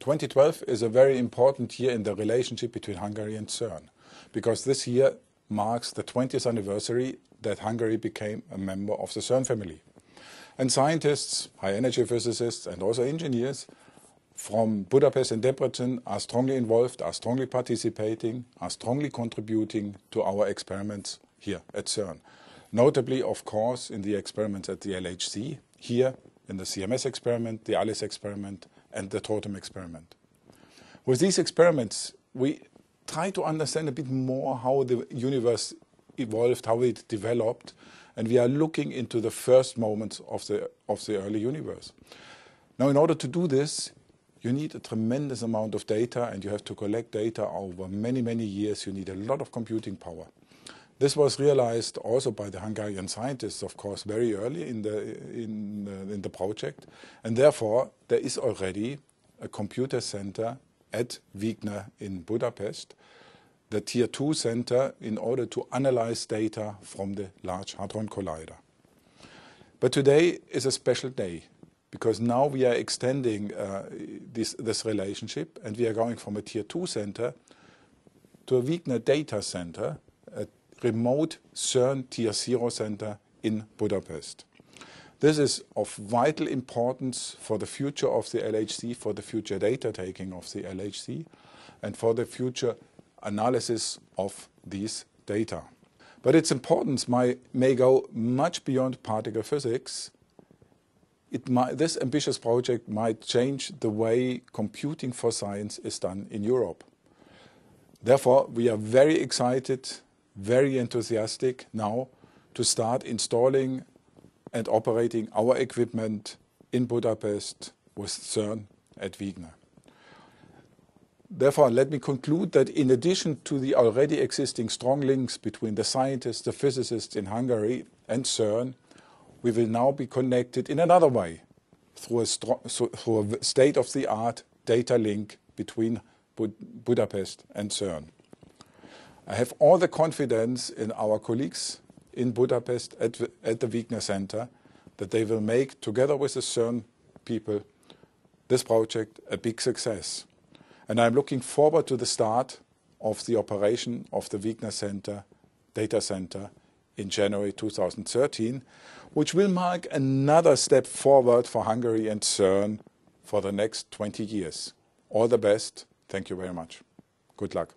2012 is a very important year in the relationship between Hungary and CERN, because this year marks the 20th anniversary that Hungary became a member of the CERN family. And scientists, high energy physicists, and also engineers from Budapest and Debrecen are strongly involved, are strongly participating, are strongly contributing to our experiments here at CERN. Notably, of course, in the experiments at the LHC, here in the CMS experiment, the ALICE experiment, and the TOTEM experiment. With these experiments, we try to understand a bit more how the universe evolved, how it developed, and we are looking into the first moments of the, of the early universe. Now, in order to do this, you need a tremendous amount of data and you have to collect data over many, many years. You need a lot of computing power. This was realized also by the Hungarian scientists, of course, very early in the, in, uh, in the project. And therefore, there is already a computer center at Wigner in Budapest, the Tier 2 center, in order to analyze data from the Large Hadron Collider. But today is a special day because now we are extending uh, this, this relationship and we are going from a Tier 2 center to a Wigner data center, remote CERN Tier 0 center in Budapest. This is of vital importance for the future of the LHC, for the future data taking of the LHC, and for the future analysis of these data. But its importance may go much beyond particle physics. Might, this ambitious project might change the way computing for science is done in Europe. Therefore, we are very excited very enthusiastic now to start installing and operating our equipment in Budapest with CERN at Wigner. Therefore, let me conclude that in addition to the already existing strong links between the scientists, the physicists in Hungary and CERN, we will now be connected in another way through a, a state-of-the-art data link between Bud Budapest and CERN. I have all the confidence in our colleagues in Budapest at, the Wigner Center that they will make, together with the CERN people, this project a big success. And I'm looking forward to the start of the operation of the Wigner Center data center in January 2013, which will mark another step forward for Hungary and CERN for the next 20 years. All the best. Thank you very much. Good luck.